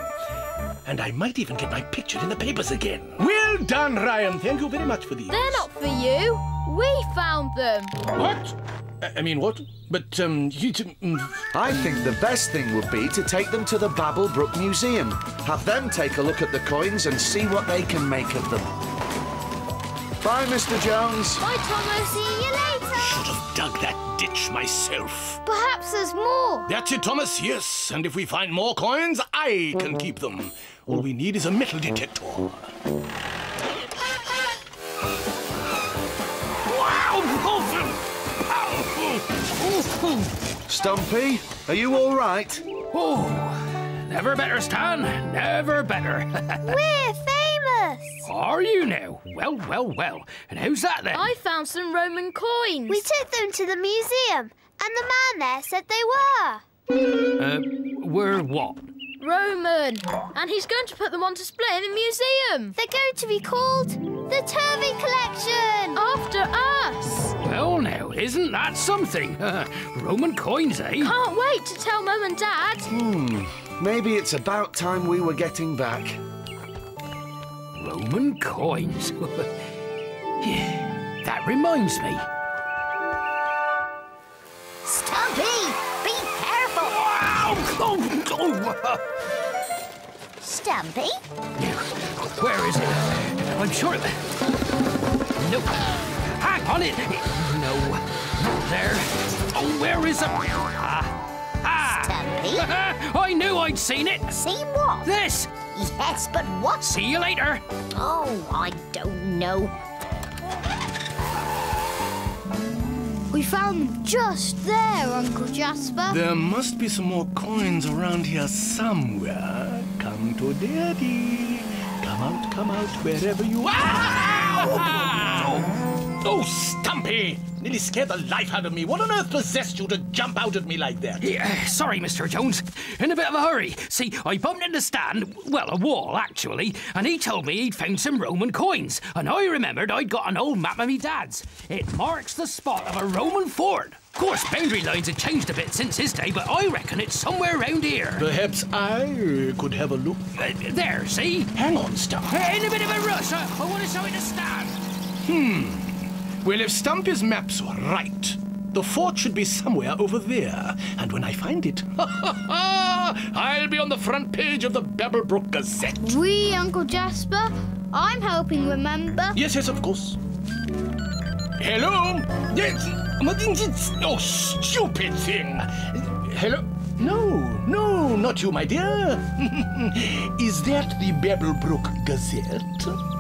And I might even get my picture in the papers again. Well done, Ryan. Thank you very much for these. They're not for you. We found them. What? I- I mean, what? But, um, you... mm, I think the best thing would be to take them to the Babblebrook Museum. Have them take a look at the coins and see what they can make of them. Bye, Mr. Jones. Bye, Thomas. See you later. should have dug that ditch myself. Perhaps there's more. That's it, Thomas, yes. And if we find more coins, I can keep them. All we need is a metal detector. Stumpy, are you all right? Oh, never better, Stan. Never better. We're famous. Are you now? Well, well, well. And how's that then? I found some Roman coins. We took them to the museum, and the man there said they were. Uh, were what? Roman. And he's going to put them on display in the museum. They're going to be called the Turvey Collection. After us. Well, now, isn't that something? Roman coins, eh? Can't wait to tell Mum and Dad. Hmm. Maybe it's about time we were getting back. Roman coins. Yeah, that reminds me. Stumpy, be careful. Oh, oh, Stumpy? where is it? I'm sure that. No. Hang on it. No. Not there. Oh, where is it? Ah. Ah. Stumpy? I knew I'd seen it. Seen what? This. Yes, but what? See you later. Oh, I don't know. We found them just there, Uncle Jasper. There must be some more coins around here somewhere. Come to Daddy. Come out, come out, wherever you are. Ah! Oh, Stumpy! Nearly scared the life out of me. What on earth possessed you to jump out at me like that? Yeah, sorry, Mr. Jones. In a bit of a hurry. See, I bumped into Stan, well, a wall, actually, and he told me he'd found some Roman coins. And I remembered I'd got an old map of me dad's. It marks the spot of a Roman fort. Of course, boundary lines have changed a bit since his day, but I reckon it's somewhere around here. Perhaps I could have a look. Uh, there, see? Hang on. Uh, in a bit of a rush. I, I want to show it to Stan. Hmm. Well, if Stumpy's map's were right, the fort should be somewhere over there. And when I find it, ha ha ha! I'll be on the front page of the Babblebrook Gazette. We, Uncle Jasper. I'm helping remember. Yes, yes, of course. Hello? Yes. Oh, stupid thing. Hello? No, no, not you, my dear. Is that the Babblebrook Gazette?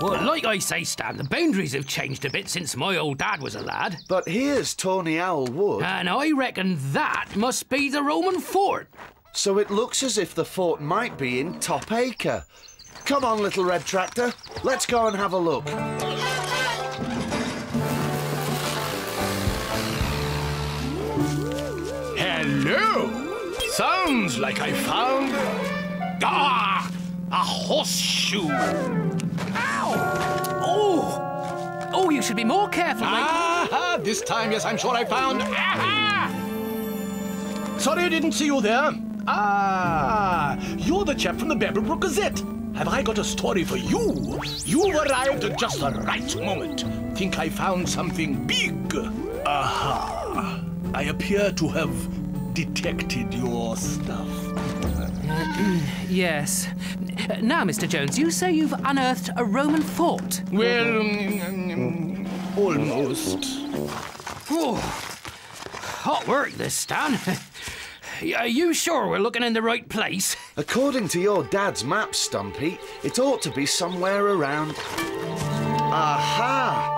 Well, like I say, Stan, the boundaries have changed a bit since my old dad was a lad. But here's Tawny Owl Wood. And I reckon that must be the Roman fort. So it looks as if the fort might be in Top Acre. Come on, little red tractor. Let's go and have a look. Hello! Sounds like I found. Ah! A horseshoe! Ow! Oh! Oh, you should be more careful. Ah! This time, yes, I'm sure I found. Aha! Sorry I didn't see you there. Ah! You're the chap from the Babblebrook Gazette. Have I got a story for you? You've arrived at just the right moment. Think I found something big. Aha! I appear to have detected your stuff. Yes. Now, Mr. Jones, you say you've unearthed a Roman fort. Well, mm, mm, almost. Oh, hot work this, Stan. Are you sure we're looking in the right place? According to your dad's map, Stumpy, it ought to be somewhere around. Aha!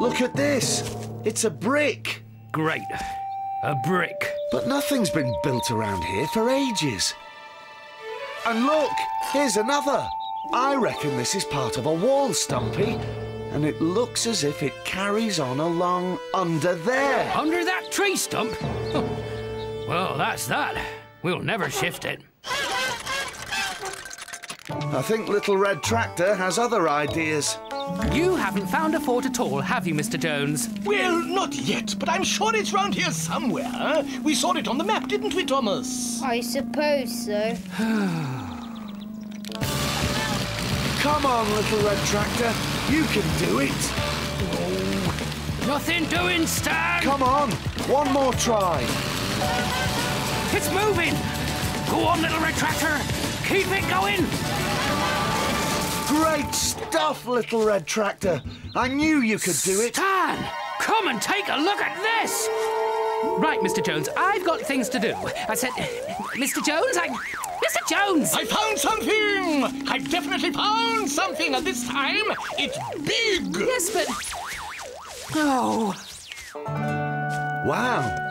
Look at this. It's a brick. Great. A brick. But nothing's been built around here for ages. And look, here's another. I reckon this is part of a wall, Stumpy. And it looks as if it carries on along under there. Under that tree stump? well, that's that. We'll never shift it. I think Little Red Tractor has other ideas. You haven't found a fort at all, have you, Mr. Jones? Well, not yet, but I'm sure it's round here somewhere. We saw it on the map, didn't we, Thomas? I suppose so. Come on, Little Red Tractor. You can do it. Oh. Nothing doing, Stan! Come on, one more try. It's moving! Go on, little red tractor! Keep it going! Great stuff, Little Red Tractor. I knew you could do it. Stan! Come and take a look at this! Right, Mr. Jones, I've got things to do. I said, Mr. Jones, I. Mr. Jones! I found something! I've definitely found something, and this time it's big! Yes, but. Oh. Wow.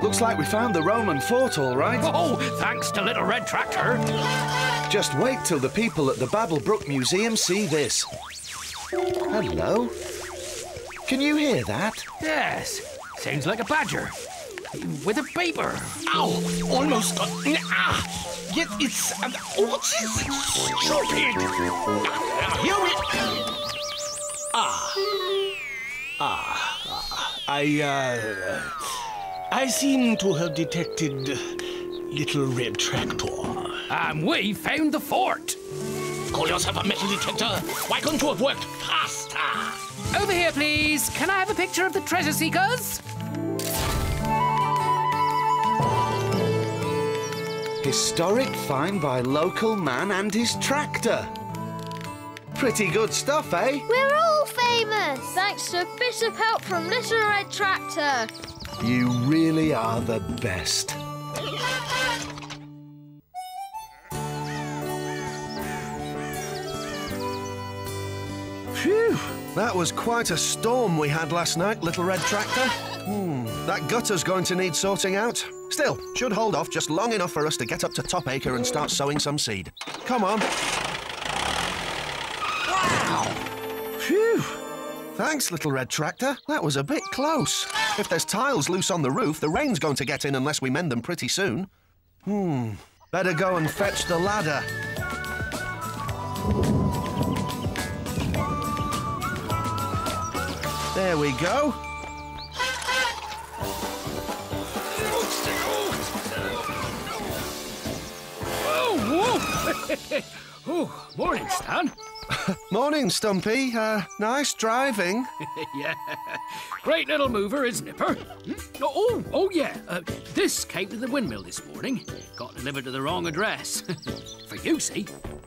Looks like we found the Roman fort, all right. Oh, thanks to Little Red Tractor. Just wait till the people at the Babblebrook Museum see this. Hello? Can you hear that? Yes. Sounds like a badger. With a paper. Ow! Almost got. Ah! Yet it's. Uh, what's this? Stupid! Ah, here we. Ah. Ah. ah. I, uh. I seem to have detected Little Red Tractor. And we found the fort. Call yourself a metal detector? Why couldn't you have worked faster? Over here, please. Can I have a picture of the treasure seekers? Historic find by local man and his tractor. Pretty good stuff, eh? We're all famous. Thanks to a bit of help from Little Red Tractor. You really are the best. Phew, that was quite a storm we had last night, Little Red Tractor. Hmm, that gutter's going to need sorting out. Still, should hold off just long enough for us to get up to Top Acre and start sowing some seed. Come on. Wow! Phew! Thanks, little red tractor. That was a bit close. If there's tiles loose on the roof, the rain's going to get in unless we mend them pretty soon. Hmm. Better go and fetch the ladder. There we go. Oh, whoa! oh, morning, Stan. Morning, Stumpy. Uh, nice driving. yeah. Great little mover is Nipper. Hmm? Oh, oh, oh, yeah. Uh, this came to the windmill this morning. Got delivered to the wrong address. For you, see.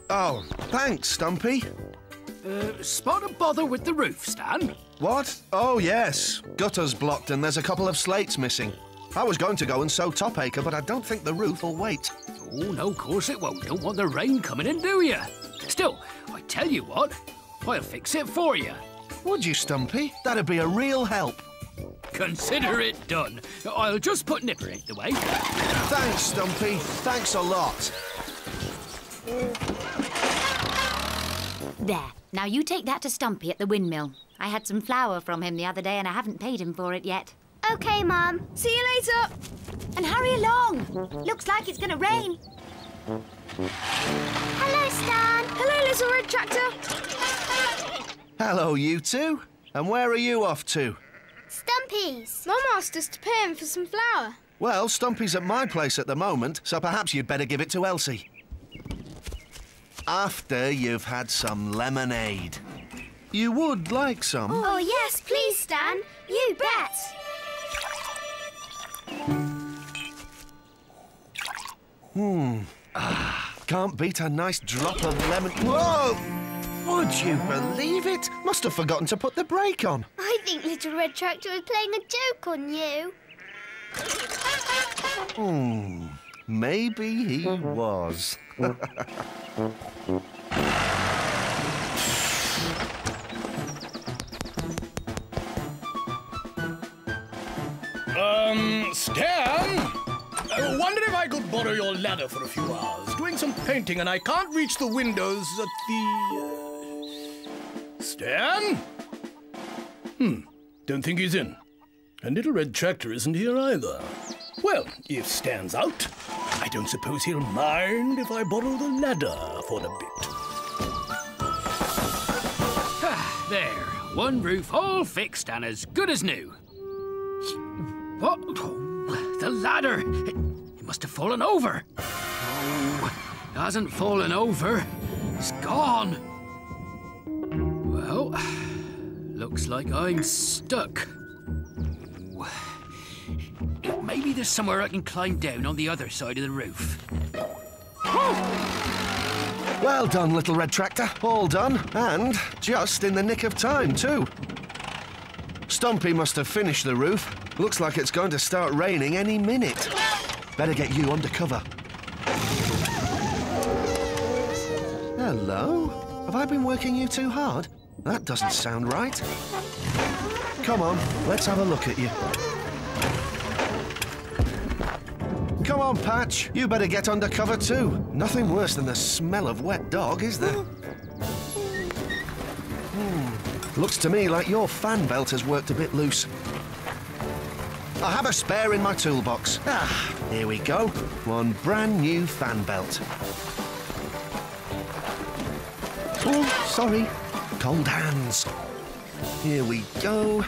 Oh, thanks, Stumpy. Uh, spot a bother with the roof, Stan. What? Oh, yes. Gutter's blocked and there's a couple of slates missing. I was going to go and sow Topacre, but I don't think the roof will wait. Oh, no, of course it won't. Don't want the rain coming in, do you? Still, I tell you what, I'll fix it for you. Would you, Stumpy? That'd be a real help. Consider it done. I'll just put Nipper out the way. Thanks, Stumpy. Thanks a lot. There. Now you take that to Stumpy at the windmill. I had some flour from him the other day and I haven't paid him for it yet. OK, Mum. See you later. And hurry along. Looks like it's going to rain. Hello, Stan. Hello, little red tractor. Hello, you two. And where are you off to? Stumpy's. Mum asked us to pay him for some flour. Well, Stumpy's at my place at the moment, so perhaps you'd better give it to Elsie. After you've had some lemonade. You would like some? Oh, yes, please, Stan. You bet. Hmm. Ah, can't beat a nice drop of lemon. Whoa! Would you believe it? Must have forgotten to put the brake on. I think Little Red Tractor is playing a joke on you. Hmm. Maybe he was. Um, Stan? I wonder if I could borrow your ladder for a few hours. Doing some painting and I can't reach the windows at the. Uh... Stan? Hmm, don't think he's in. And Little Red Tractor isn't here either. Well, if Stan's out, I don't suppose he'll mind if I borrow the ladder for a bit. Ah, there. One roof all fixed and as good as new. What? The ladder. It, it must have fallen over. Oh, it hasn't fallen over. It's gone. Well, looks like I'm stuck. Maybe there's somewhere I can climb down on the other side of the roof. Well done, little red tractor. All done. And just in the nick of time, too. Stumpy must have finished the roof. Looks like it's going to start raining any minute. Better get you under cover. Hello? Have I been working you too hard? That doesn't sound right. Come on, let's have a look at you. Come on, Patch. You better get under cover too. Nothing worse than the smell of wet dog, is there? Hmm. Looks to me like your fan belt has worked a bit loose. I have a spare in my toolbox. Ah, here we go. One brand new fan belt. Oh, sorry. Cold hands. Here we go.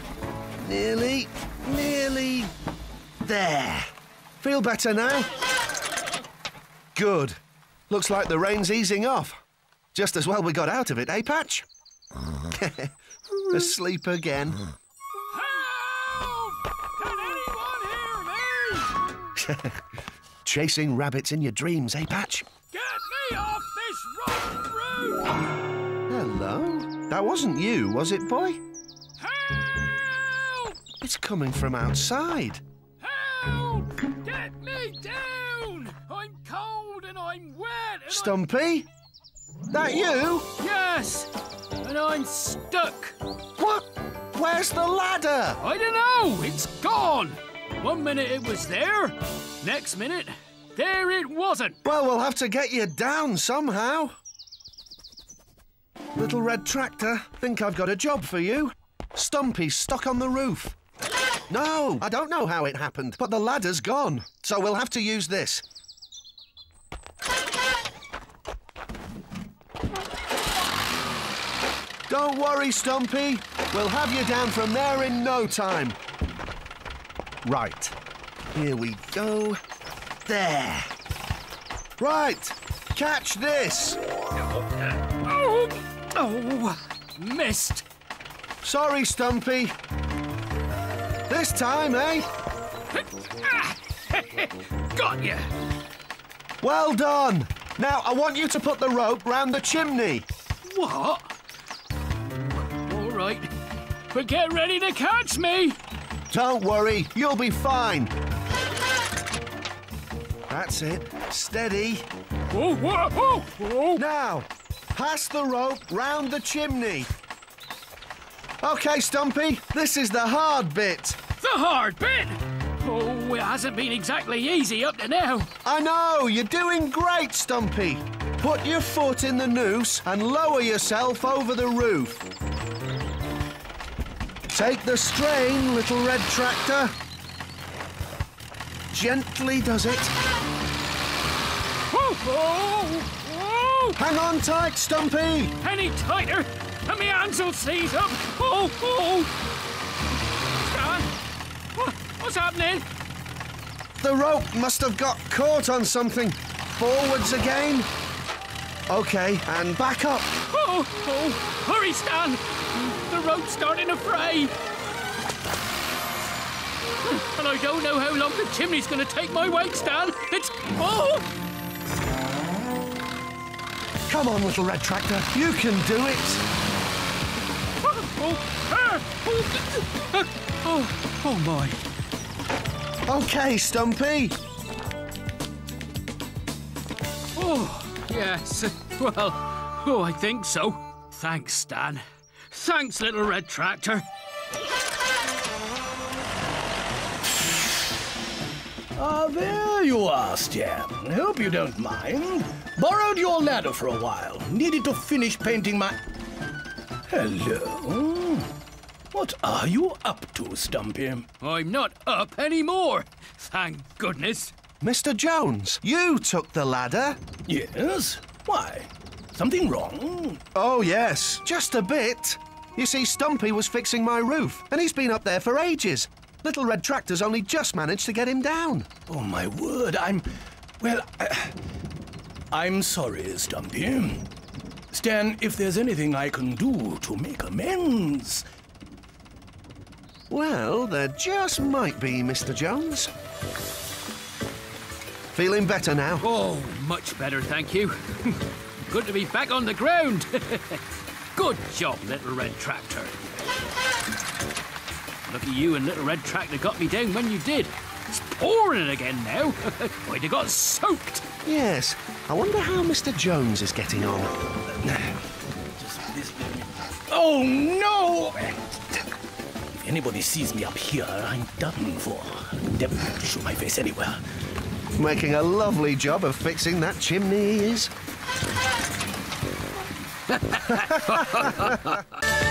Nearly, nearly there. Feel better now? Good. Looks like the rain's easing off. Just as well we got out of it, eh, Patch? Asleep again. Chasing rabbits in your dreams, eh, Patch? Get me off this rotten roof! Hello? That wasn't you, was it, boy? Help! It's coming from outside. Help! Get me down! I'm cold and I'm wet. And Stumpy? That you? Yes, and I'm stuck. What? Where's the ladder? I don't know. It's gone. One minute it was there, next minute there it wasn't. Well, we'll have to get you down somehow. Little red tractor, think I've got a job for you. Stumpy's stuck on the roof. No, I don't know how it happened, but the ladder's gone. So we'll have to use this. Don't worry, Stumpy. We'll have you down from there in no time. Right. Here we go. There. Right. Catch this. Oh, oh, missed. Sorry, Stumpy. This time, eh? Got you. Well done. Now, I want you to put the rope round the chimney. What? All right. But get ready to catch me. Don't worry, you'll be fine. That's it. Steady. Whoa. Now, pass the rope round the chimney. OK, Stumpy, this is the hard bit. The hard bit. Oh, it hasn't been exactly easy up to now. I know, you're doing great, Stumpy. Put your foot in the noose and lower yourself over the roof. Take the strain, little red tractor. Gently does it. Hang on tight, Stumpy. Any tighter, and my hands will seize up. Oh, oh. Stan, what, what's happening? The rope must have got caught on something. Forwards again. OK, and back up. Oh, oh, hurry, Stan. The rope's starting to fray. And I don't know how long the chimney's going to take my weight, Stan. It's... Oh! Come on, little red tractor. You can do it. Oh, oh, oh my. OK, Stumpy. Oh, yes. Well, oh, I think so. Thanks, Stan. Thanks, little red tractor. Ah, there you are, Stan. Hope you don't mind. Borrowed your ladder for a while. Needed to finish painting my... Hello? What are you up to, Stumpy? I'm not up anymore. Thank goodness. Mr. Jones, you took the ladder. Yes? Why? Something wrong? Oh, yes, just a bit. You see, Stumpy was fixing my roof, and he's been up there for ages. Little Red Tractor's only just managed to get him down. Oh, my word, I'm. Well, I... I'm sorry, Stumpy. Stan, if there's anything I can do to make amends. Well, there just might be, Mr. Jones. Feeling better now? Oh, much better, thank you. Good to be back on the ground. Good job, Little Red Tractor. Lucky you and Little Red Tractor got me down when you did. It's pouring again now. I'd have got soaked. Yes. I wonder how Mr. Jones is getting on. Oh, no! If anybody sees me up here, I'm done for. Never to show my face anywhere. Making a lovely job of fixing that chimney, he is. ハハハハ!